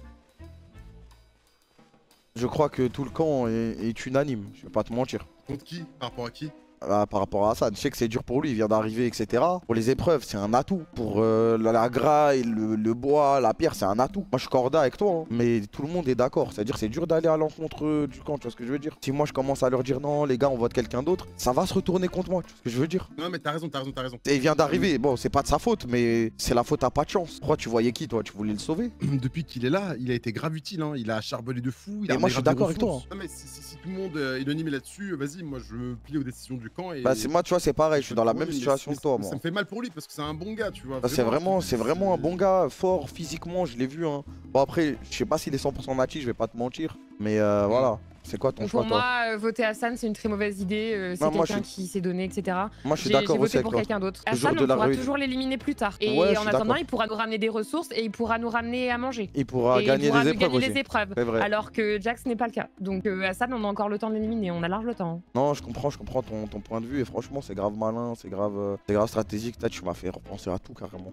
Je crois que tout le camp est, unanime, je vais pas te mentir. Contre qui? Par rapport à qui? Ah, par rapport à Hassan, je sais que c'est dur pour lui, il vient d'arriver, etc. Pour les épreuves, c'est un atout. Pour euh, la, la graille, le, le bois, la pierre, c'est un atout. Moi, je suis corda avec toi, hein. mais tout le monde est d'accord. C'est-à-dire, c'est dur d'aller à l'encontre euh, du camp, tu vois ce que je veux dire Si moi, je commence à leur dire non, les gars, on vote quelqu'un d'autre, ça va se retourner contre moi, tu vois ce que je veux dire Non, mais t'as raison, t'as raison, t'as raison. Et il vient d'arriver, bon, c'est pas de sa faute, mais c'est la faute à pas de chance. Pourquoi tu voyais qui, toi? Tu voulais le sauver? Depuis qu'il est là, il a été grave utile. Hein. Il a charbonné de fou. Il Et a moi, je suis d'accord avec toi. Non, mais si, si- si tout le monde euh, est unanime là-dessus, vas-y, moi je plie aux décisions du Et... Bah, c'est moi, tu vois, c'est pareil, je suis dans la même situation que toi, Ça moi. me fait mal pour lui parce que c'est un bon gars, tu vois. Bah, c'est vraiment, c'est vraiment un bon gars, fort physiquement, je l'ai vu. Hein. Bon, après, je sais pas s'il est 100% natif, je vais pas te mentir. Mais euh, voilà, c'est quoi ton choix, pour moi, euh, voter Hassan, c'est une très mauvaise idée. euh, c'est moi, quelqu'un qui s'est donné, etc. Moi, je suis d'accord aussi voté pour quelqu'un d'autre. Hassan, on pourra toujours l'éliminer plus tard. Et en attendant, il pourra nous ramener des ressources et il pourra nous ramener à manger. Il pourra et gagner il pourra des épreuves. Alors que Jax n'est pas le cas. Donc euh, Hassan, on a encore le temps de l'éliminer. On a large le temps. Non, je comprends, je comprends ton, ton point de vue et franchement, c'est grave malin, c'est grave, c'est grave stratégique. Tu m'as fait repenser à tout carrément.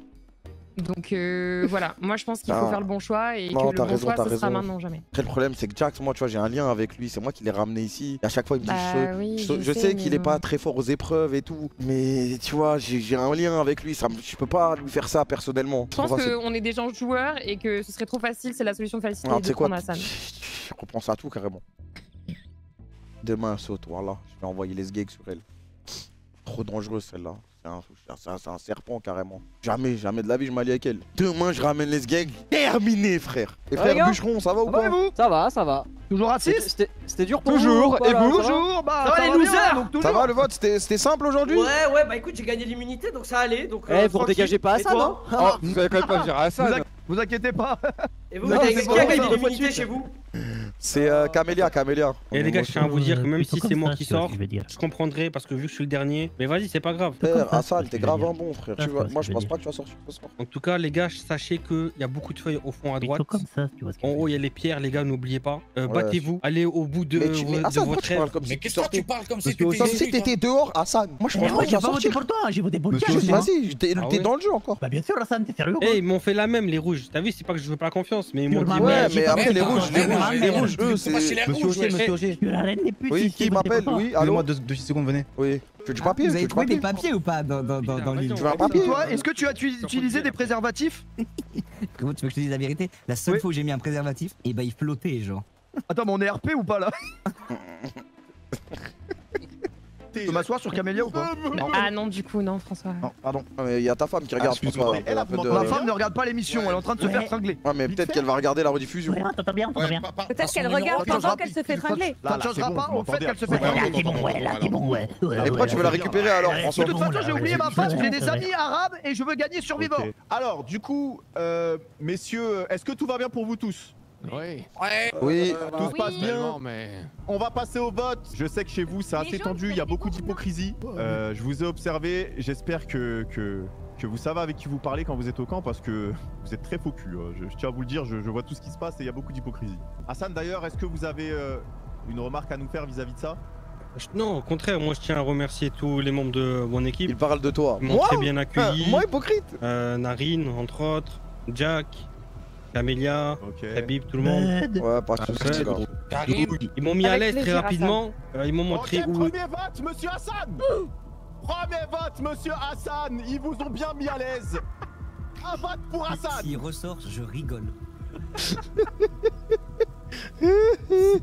Donc euh, voilà, moi je pense qu'il faut Ah. faire le bon choix et Non, que le bon raison, choix, ce sera maintenant jamais. Après, le problème, c'est que Jax, moi, tu vois, j'ai un lien avec lui. C'est moi qui l'ai ramené ici. Et à chaque fois, il me dit, Bah je, oui, je- je je sais, sais qu'il est pas très fort aux épreuves et tout. Mais tu vois, j'ai un lien avec lui. Ça, je peux pas lui faire ça personnellement. Je pense qu'on est des gens joueurs et que ce serait trop facile, c'est la solution facile tu de quoi? prendre Hassan. Je repense à tout carrément. Demain, saute, voilà. Je vais envoyer les sgeeks sur elle. Trop dangereux celle-là. C'est un, un- serpent carrément. Jamais, jamais de la vie je m'allie avec elle. Demain, je ramène les sgeeks. Terminé, frère. Et Ah, frère gars bûcheron, ça va ou Ça pas vous Ça va, ça va. Toujours C'était- raciste C'était c'était dur pour Toujours, vous et vous ça Toujours, bah, Ça va, les losers. Ça va le vote C'était simple aujourd'hui Ouais, ouais, bah écoute, j'ai gagné l'immunité donc ça allait. Donc, Eh, euh, dégagez pas Et Hassan, toi hein Oh, vous allez quand même pas dire à inqui- vous inquiétez pas. Et vous, vous avez- c'est qui a de l'immunité chez vous C'est euh, Camélia, Camélia. Et les gars, je tiens à vous dire que même si c'est moi ça, qui sors, je comprendrai parce que vu que je suis le dernier. Mais vas-y, c'est pas grave. Frère, t'es grave un bon frère. Tu vois, moi je pense pas que tu vas sortir ce soir. En tout cas, les gars, sachez qu'il y a beaucoup de feuilles au fond à droite. Plutôt comme ça, tu vois ce que En haut, il y a les pierres, les gars, n'oubliez pas. Euh, Ouais. Battez-vous, allez au bout de, Mais tu mais de Hassan, pourquoi votre tu parles rêve. comme si Mais qu'est-ce que tu parles comme si t'étais toi t'étais dehors, Hassan. Moi je pense pas que tu j'ai vas sortir. pour toi, j'ai voté pour moi. Vas-y, t'es Ah t'es ouais dans le jeu encore. Bah bien sûr, Hassan, t'es sérieux Eh, ils m'ont fait la même, les rouges. T'as vu, c'est pas que je veux pas confiance, mais ils m'ont dit. Ouais, Mais après les rouges, les rouges, les rouges, eux, c'est. Monsieur wesh. monsieur suis la reine des putes. Oui, qui m'appelle. Oui, allô Donnez-moi deux, deux secondes, venez. Oui. Tu veux du Ah, papier Vous Tu avez trouvé des papier papiers ou pas dans, dans, dans, dans le livre Tu veux un papier Toi, est-ce que tu as tu- utilisé des préservatifs Comment tu veux que je te dise la vérité? La seule fois où j'ai mis un préservatif, et bah il flottait, genre. Attends, mais on est RP ou pas là? Je peux m'asseoir sur Camélia ou pas Non. Ah non, du coup, non, François. Non, pardon. Ah, mais Il y a ta femme qui regarde, excuse-moi. François. Elle a un peu de- demandé- Ma femme ne regarde pas l'émission, elle est en train de se faire tringler. Ouais, mais peut-être qu'elle va regarder la rediffusion. Ouais, t'entends bien, t'entends bien. Peut-être qu'elle regarde pendant qu'elle se fait tringler. Là, Ça ne changera c'est pas bon, au fait qu'elle se fait Ouais, tringler. là, t'es bon, ouais, là, t'es bon, ouais. Et pourquoi tu veux la récupérer alors, François De toute façon, j'ai oublié ma phrase, j'ai des amis arabes et je veux gagner survivant. Alors, du coup, euh, messieurs, est-ce que tout va bien pour vous tous? Oui. Ouais. Oui. Tout se passe bien mais. On va passer au vote. Je sais que chez vous, c'est assez tendu, il y a beaucoup d'hypocrisie. Euh, je vous ai observé, j'espère que, que, que vous savez avec qui vous parlez quand vous êtes au camp parce que vous êtes très faux cul. hein. Je, je tiens à vous le dire, je, je vois tout ce qui se passe et il y a beaucoup d'hypocrisie. Hassan, d'ailleurs, est-ce que vous avez euh, une remarque à nous faire vis-à-vis de ça? Non, au contraire, moi je tiens à remercier tous les membres de mon équipe. Il parle de toi. Ils m'ont très bien accueilli. Ah, Moi, hypocrite Euh, Narine, entre autres, Jack, Camélia, Ok. Habib, tout le monde. Ouais, pas de soucis. Ils m'ont mis à l'aise très rapidement. Euh, ils m'ont montré Ok, où. premier vote, monsieur Hassan Premier vote, monsieur Hassan Ils vous ont bien mis à l'aise Un vote pour Hassan S'il ressort, je rigole.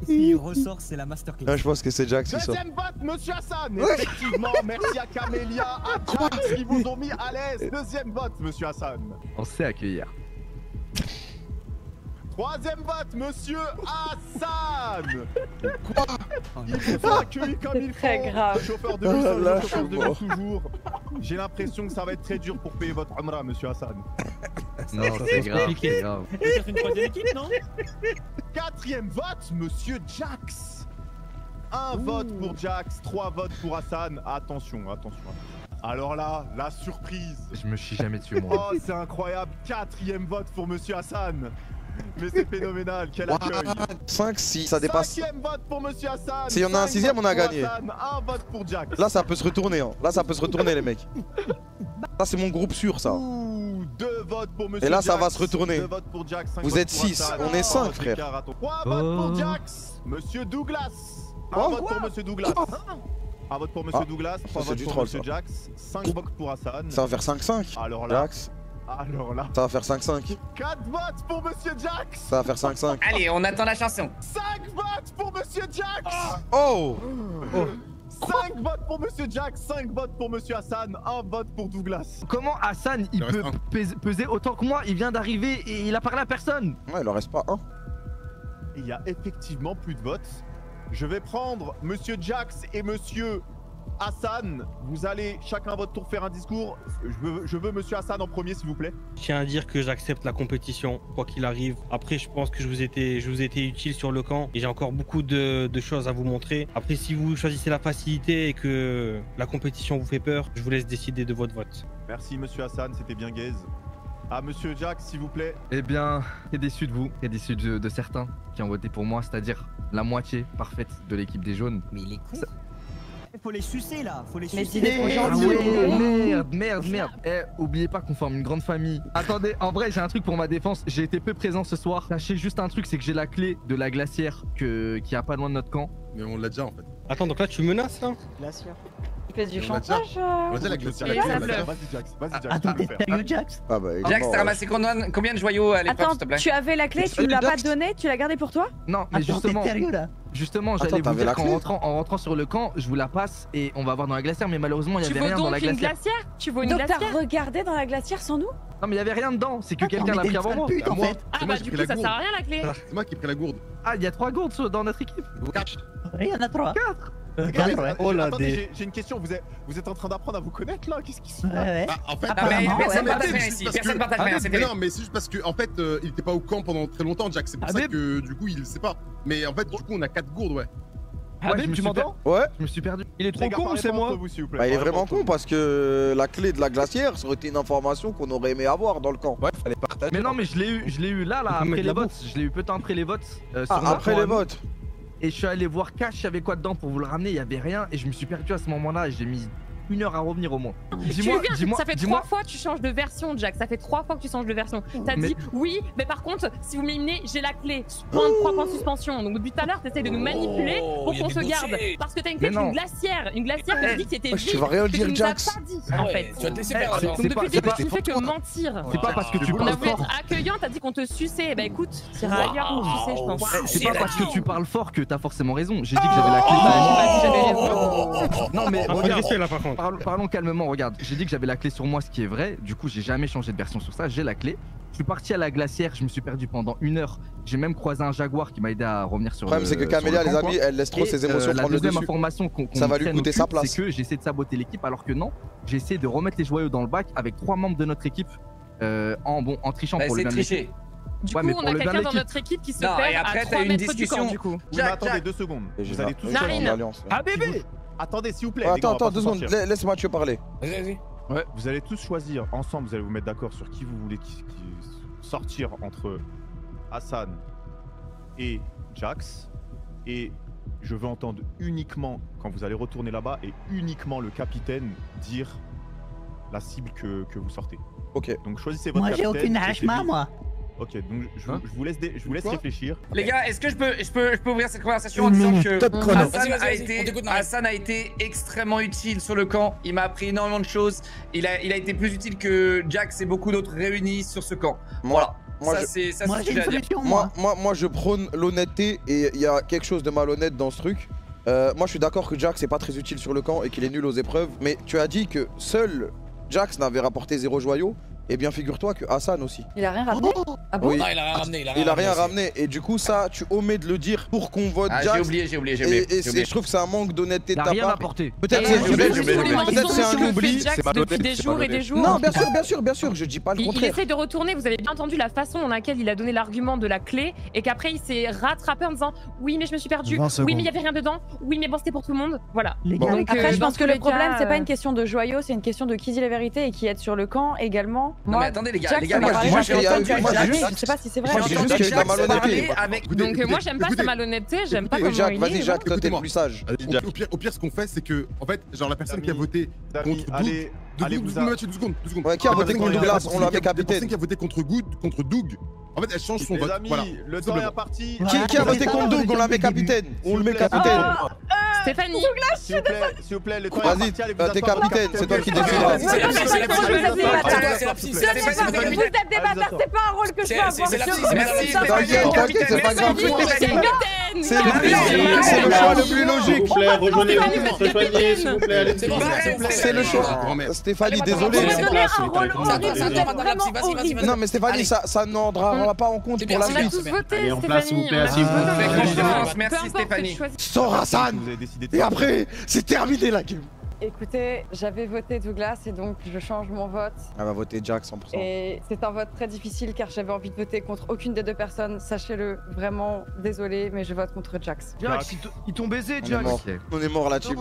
S'il ressort, c'est la masterclass. Je pense que c'est Jax qui sort. Deuxième vote, monsieur Hassan Effectivement, merci à Camélia, à Jax qui vous ont mis à l'aise. Deuxième vote, monsieur Hassan. On sait accueillir. Troisième vote, monsieur Hassan Il vous a accueilli comme il faut. très grave. Le chauffeur de bus, le chauffeur de bus toujours. J'ai l'impression que ça va être très dur pour payer votre Umra, monsieur Hassan. Non, c'est grave, c'est grave. Peut-être une troisième équipe, non Quatrième vote, monsieur Jax. Un vote pour Jax, trois votes pour Hassan. Attention, attention. Alors là, la surprise. Je me chie jamais dessus, moi. Oh, c'est incroyable. Quatrième vote pour monsieur Hassan. Mais c'est phénoménal, quel accueil. 5, 6, ça dépasse. Cinquième vote pour monsieur Hassan. S'il y en a un sixième, on a gagné. Hassan, Un vote pour Jax. Là, ça peut se retourner. Hein. Là, ça peut se retourner, les mecs. Ça, c'est mon groupe sûr, ça. Ouh, deux votes pour monsieur Et là, ça Jax, va se retourner. Deux votes pour Jax, cinq Vous êtes pour six, Hassan. on est cinq, Oh, frère. écart, attends. Trois votes pour Oh. Jax. Monsieur Douglas. Un Quoi vote pour monsieur Douglas. Un vote pour monsieur Ah, Douglas, trois c'est votes du pour troll, monsieur ça. Jax, cinq votes pour Hassan. Ça va faire 5-5. Alors là, Jax, alors là, ça va faire 5-5. 4 votes pour monsieur Jax. Ça va faire 5-5. Allez, on attend la chanson. 5 votes pour monsieur Jax. Oh 5 votes pour monsieur Jax, 5 votes pour monsieur Hassan, 1 vote pour Douglas. Comment Hassan, il Il peut peser autant que moi? Il vient d'arriver et il a parlé à personne. Ouais, il en reste pas un. Il y a effectivement plus de votes. Je vais prendre monsieur Jax et monsieur Hassan, vous allez chacun à votre tour faire un discours. Je veux, je veux Monsieur Hassan en premier, s'il vous plaît. Je tiens à dire que j'accepte la compétition, quoi qu'il arrive. Après, je pense que je vous étais, je vous étais utile sur le camp et j'ai encore beaucoup de, de, choses à vous montrer. Après, si vous choisissez la facilité et que la compétition vous fait peur, je vous laisse décider de votre vote. Merci, Monsieur Hassan, c'était bien gaze. Ah, monsieur Jack, s'il vous plaît. Eh bien, t'es déçu de vous, t'es déçu de, certains qui ont voté pour moi, c'est-à-dire la moitié parfaite de l'équipe des jaunes? Mais il est con. Faut les sucer là, faut les sucer. Mais merde, merde, merde. Eh, oubliez pas qu'on forme une grande famille. Attendez, en vrai, j'ai un truc pour ma défense. J'ai été peu présent ce soir. Sachez juste un truc, c'est que j'ai la clé de la glacière que... qui a pas loin de notre camp. Mais on l'a déjà en fait. Attends, donc là tu menaces là Glacière. Il du chantage. Vas-y, la glacière. Vas-y, Jax. Vas-y, Jax. Attends, Jax, ah, bah, t'as ramassé combien de joyaux à l'épreuve, s'il te plaît Attends, tu avais la clé, tu l'as pas donnée, tu l'as gardée pour toi Non, mais justement. Justement, j'allais vous dire qu'en rentrant, en rentrant sur le camp, je vous la passe et on va voir dans la glacière, mais malheureusement, il y avait rien dans la glacière. Tu veux une glacière Tu veux une donc glacière? Donc t'as regardé dans la glacière sans nous? Non, mais il y avait rien dedans, c'est que quelqu'un l'a pris avant moi. Pute, en fait. Ah bah du coup, ça sert à rien la clé. C'est moi qui ai pris la gourde. Ah, il y a trois gourdes dans notre équipe. Quatre. Il y en a trois. J'ai une question. Vous êtes, en train d'apprendre à vous connaître là? Qu'est-ce qui se passe? Ouais. bah, En fait, ah, mais personne partage rien ici. Personne partage rien. C'est Non, mais c'est juste parce que en fait, euh, il était pas au camp pendant très longtemps, Jack. C'est pour ça que du coup, il ne sait pas. Mais en fait, du coup, on a quatre gourdes, ouais. Ah, ouais, tu m'entends? Ouais. Je me suis perdu. Il est trop con ou c'est moi bah, il est vraiment con parce que la clé de la glacière, ça aurait été une information qu'on aurait aimé avoir dans le camp. Ouais, fallait partager. Mais non, hein. mais je l'ai eu, eu là, là, après les votes. Je l'ai eu peu de temps après les votes. Euh, ah, après les votes et je suis allé voir cash, il y avait quoi dedans pour vous le ramener, il y avait rien. Et je me suis perdu à ce moment-là et j'ai mis une heure à revenir au moins. Dis-moi, dis ça fait trois fois que tu changes de version, Jack. Ça fait trois fois que tu changes de version. T'as mais... dit oui, mais par contre, si vous m'éliminez, j'ai la clé. Point de trois points suspension. Donc depuis tout à l'heure, t'essayes de nous oh, manipuler oh, pour qu'on se garde. Parce que t'as une clé, une glacière, une glacière eh, oh, que tu dis qui était vide. Tu vas rien dire, Jack. Pas dit, ah en fait. Tu as laissé eh, faire. Donc depuis le début, tu fais que mentir. C'est pas parce que tu parles fort. Accueillant, t'as dit qu'on te suçait. Bah écoute, t'iras ailleurs tu sais, je pense. C'est pas parce que tu parles fort que t'as forcément raison. J'ai dit que j'avais la clé. Non mais on regarde. là par contre parlons, calmement. Regarde, j'ai dit que j'avais la clé sur moi, ce qui est vrai. Du coup, j'ai jamais changé de version sur ça. J'ai la clé. Je suis parti à la glacière, je me suis perdu pendant une heure. J'ai même croisé un jaguar qui m'a aidé à revenir sur le problème. c'est que Camélia, les amis, elle laisse trop ses euh, émotions euh, prendre le dessus. La deuxième information qu'on qu ça va lui coûter sa place. C'est que j'essaie de saboter l'équipe, alors que non, j'essaie de remettre les joyaux dans le bac avec trois membres de notre équipe euh, en bon en trichant bah, pour le bien. Du coup, on a quelqu'un dans notre équipe qui se non, perd et après, à 3 as une discussion. du corps, du coup. Jack, oui, mais deux secondes. Vous allez tous. Ah bébé Attendez, s'il vous plaît. attends, attends, deux secondes. Laisse-moi te parler. Vas-y, vas-y. Ouais, vous allez tous choisir ensemble, vous allez vous mettre d'accord sur qui vous voulez qui, qui sortir entre Hassan et Jax. Et je veux entendre uniquement, quand vous allez retourner là-bas, et uniquement le capitaine dire la cible que, que vous sortez. Ok. Donc choisissez votre Moi, j'ai aucune hachma, moi. Ok, donc je, hein vous laisse, réfléchir. Les gars, est-ce que je peux, ouvrir cette conversation en disant que Hassan, a été, extrêmement utile sur le camp. Il m'a appris énormément de choses. Il a, été plus utile que Jax et beaucoup d'autres réunis sur ce camp. Moi, voilà. Moi, ça, c'est ce. Moi, moi, je prône l'honnêteté et il y a quelque chose de malhonnête dans ce truc. Euh, moi, je suis d'accord que Jax n'est pas très utile sur le camp et qu'il est nul aux épreuves. Mais tu as dit que seul Jax n'avait rapporté zéro joyau. Eh bien, figure-toi que Hassan aussi. Il a rien ramené oh ah ah, il a rien ramené. Il a rien. Et du coup, ça, tu omets de le dire pour qu'on vote ah, J'ai oublié, j'ai oublié, j'ai oublié. Et, je trouve que c'est un manque d'honnêteté de ta part. Ah, peut-être c'est un oubli. C'est depuis des jours et des jours. Non, bien sûr, bien sûr, bien sûr. Je dis pas le contraire. Il essaie de retourner. Vous avez bien entendu la façon dans laquelle il a donné l'argument de la clé et qu'après il s'est rattrapé en disant oui, mais je me suis perdu. Oui, mais il y avait rien dedans. Oui, mais bon, c'était pour tout le monde. Voilà. Après, je pense que le problème, c'est pas une question de joyau, c'est une question de qui dit la vérité et qui aide sur le camp également. Non, moi, mais attendez les gars, les gars, moi, moi j'ai entendu Je sais pas si c'est vrai. J'ai entendu Jack parler avec. Donc euh, moi j'aime pas sa malhonnêteté, j'aime pas comment il est. Vas-y Jacques, toi t'es plus sage. Au pire, ce qu'on fait, c'est que en fait, genre la personne qui a voté contre Doug. Allez, vous deux secondes, deux secondes. qui a voté contre Douglas On l'avait capitaine. La personne qui a voté contre Good, contre Doug. En fait, elle change son vote. Voilà. Le temps est parti. Qui a voté contre Doug On l'avait capitaine. On le met capitaine. Ah, euh, Stéphanie S'il vous plaît, s'il vous plaît, le temps Vas-y, t'es capitaine, c'est toi qui décides. C'est la psy, c'est la psy, c'est la psy, c'est la. Vous êtes des bâtards, c'est pas un rôle que je peux avoir. C'est la psy, c'est la c'est pas grave. C'est le choix le plus logique. S'il vous plaît, rejoignez-vous, rejoignez, s'il vous plaît, allez, c'est le choix. Stéphanie, désolé. Non, mais Stéphanie, ça n'endra pas en compte pour la suite. Allez, en place, s'il vous plaît, s'il vous plaît. Merci Stéphanie. Sora-san décidé de Et après, c'est terminé la game. Écoutez, j'avais voté Douglas et donc je change mon vote. Elle va voter Jack 100%. Et c'est un vote très difficile car j'avais envie de voter contre aucune des deux personnes. Sachez-le, vraiment désolé, mais je vote contre Jax. Jax, ils t'ont baisé, On est Jax. mort. On est mort là-dessus.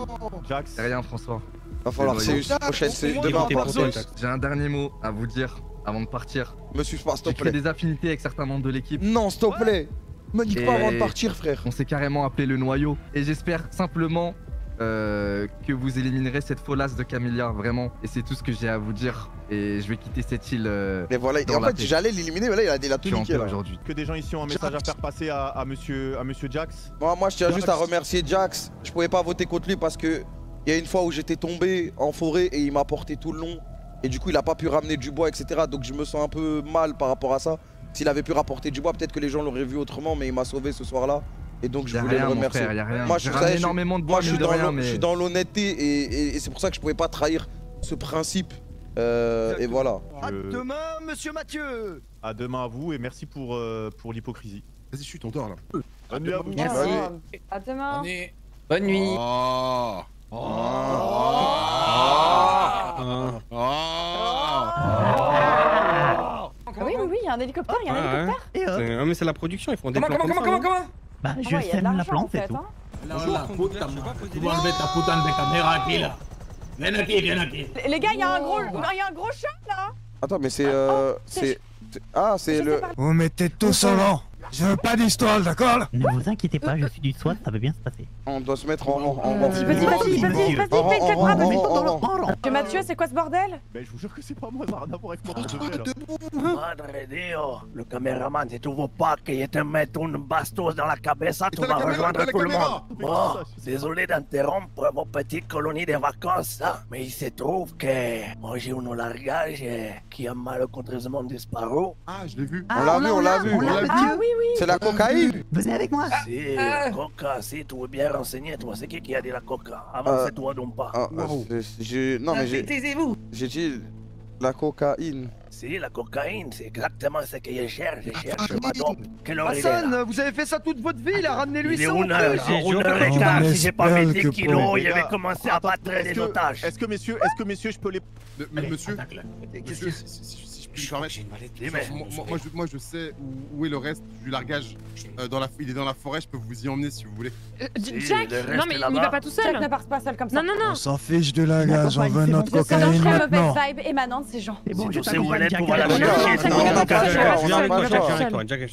Jax. C'est rien, François. Va falloir c'est une prochaine, c'est J'ai demain Jax. J'ai un dernier mot à vous dire avant de partir. Me suis pas, s'il J'ai te plaît. des affinités avec certains membres de l'équipe. Non, s'il te plaît. Me nique pas avant de partir, frère. On s'est carrément appelé le noyau. Et j'espère simplement euh, que vous éliminerez cette folasse de Camélia, vraiment. Et c'est tout ce que j'ai à vous dire. Et je vais quitter cette île. euh, Et voilà, dans en la fait, j'allais l'éliminer, mais là, il a, il a tout Je suis en niqué paix là. aujourd'hui. Que des gens ici ont un message à faire passer à, à monsieur, à monsieur Jax. Moi, moi, je tiens Jax. juste à remercier Jax. Je pouvais pas voter contre lui parce que il y a une fois où j'étais tombé en forêt et il m'a porté tout le long. Et du coup, il a pas pu ramener du bois, etc. Donc, je me sens un peu mal par rapport à ça. S'il avait pu rapporter du bois, peut-être que les gens l'auraient vu autrement, mais il m'a sauvé ce soir-là. Et donc, je voulais rien, le remercier. frère, y a rien. Moi, je, énormément de bois, moi, je suis de dans rien, l'hon- mais- je suis dans l'honnêteté et, et- et c'est pour ça que je pouvais pas trahir ce principe. Euh, et voilà. À Je- demain, monsieur Mathieu À demain à vous et merci pour, euh, pour l'hypocrisie. Vas-y, chute, on dort là. Bonne nuit à vous. Merci. À demain. Bonne nuit. Oh. Ah. Ah oui, oui, oui, il y a un hélicoptère, il y a un Ouais, ouais. hélicoptère. Et hop. C'est- ah, mais c'est la production, ils font des Comment, plans comment, comme comment, ça, comment, non comment Bah, Ah je ouais, il y a de sème la l'argent, en plante et fait, tout. hein. La, la puta madre. Tú vuelves esta puta de caméra aquí, là. Viens aquí, viens aquí. Les- Les gars, il y a un gros, il y a un gros chat là. Attends, mais c'est. euh, c'est. c'est- Ah, c'est le. Vous mettez tous au vent. Je veux pas d'histoire, d'accord Ne vous inquiétez pas, je suis du SWAT, ça va bien se passer. On doit se mettre en rang. En rang. Vas-y, vas-y, vas-y, vas-y, vas-y. Monsieur Mathieu, c'est quoi ce bordel Mais je vous jure que c'est pas moi, ça n'a rien à voir avec moi. pour de vrai, là. Madre Dio, le caméraman, si tu veux pas qu'il te mette une bastos dans la cabeza, tu vas rejoindre tout le monde. Bon, désolé d'interrompre vos petites colonies de vacances, hein, mais il se trouve que moi j'ai un largage euh, qui a malheureusement disparu. Ah, je l'ai vu. On l'a vu, on l'a vu. on l'a vu. Ah oui, oui. C'est la cocaïne. Venez avec moi. Si, ah. coca, si tu es bien renseigné, toi, c'est qui qui a dit la coca? Euh, donc pas. Ah, ah, c'est- c'est- j'ai- Non, mais j'ai. Taisez-vous. J'ai dit la cocaïne. Si, la cocaïne, c'est exactement ce que je cherche. Je cherche ma dope. Quelle heure Hassan, vous avez fait ça toute votre vie, là, ramenez-lui Il est ça. une heure, et quart. Si j'ai pas que 10 kilos, il avait commencé à battre que- otages. Est-ce que messieurs, est-ce que messieurs, je peux les. Monsieur, monsieur, si, moi, je, moi, je sais où, où est le reste du largage. Euh, dans la, il est dans la forêt, je peux vous y emmener si vous voulez. Euh, Jack Non, mais il n'y va pas tout Jack seul. ne part pas seul comme ça. Non, non, non. On s'en fiche de la gage, on veut notre cocaïne une mauvaise vibe émanant de ces gens. C'est bon, Si je tu sais où elle est, tu vas la Jack. Non, chercher. non, Jack, Jack, Jack, Jack. toi. Jack,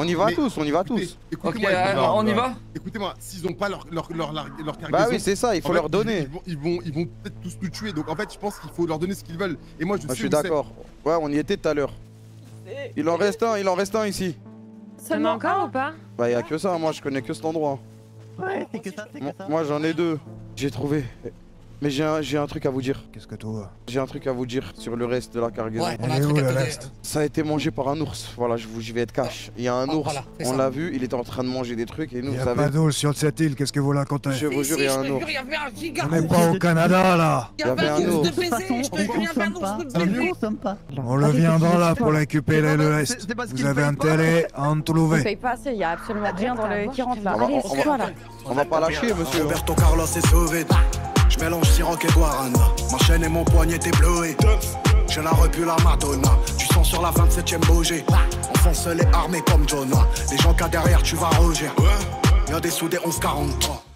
On y va Mais- tous, on y va Écoutez, tous. Écoutez-moi, on y va Écoutez-moi, s'ils ont pas leur, leur, leur, leur, leur cargaison. Bah oui, c'est ça, il faut leur fait, donner. Ils vont, ils vont, ils vont peut-être tous nous tuer. Donc en fait, je pense qu'il faut leur donner ce qu'ils veulent. Et moi, je sais je suis d'accord. Ouais, on y était tout à l'heure. Il en reste un, il en reste un ici. Seulement encore ou pas Bah, y a que ça, moi, je connais que cet endroit. Ouais, c'est que ça, que ça. moi, j'en ai deux. J'ai trouvé. Mais j'ai un, j'ai un truc à vous dire. Qu'est-ce que toi J'ai un truc à vous dire sur le reste de la cargaison. Ouais, on a un truc où à le reste Ça a été mangé par un ours. Voilà, je, vous, je vais être cash. Il y a un Ah, ours. voilà, on l'a vu, il était en train de manger des trucs et nous, Il vous a savez. pas d'eau sur cette île, qu'est-ce que vous racontez Je vous jure, il y a un ours. On n'est pas au Canada là Il y avait un ours de baiser. Je on pas. On. On le viendra là pour récupérer le reste. Vous avez intérêt à en On trouver. paye pas assez, il y a absolument rien dans le qui rentre là. On va- Allez, on c'est toi là. On va pas lâcher, monsieur. Roberto Carlos est sauvé. Je mélange Ciroc et Guarana. Ma chaîne et mon poignet est bleué. J'ai la repu la Madonna. Tu sens sur la 27ème bougie. Enfonce les armées comme Jonah. Les gens a derrière, tu vas rougir. Y'a des soudés 11-43.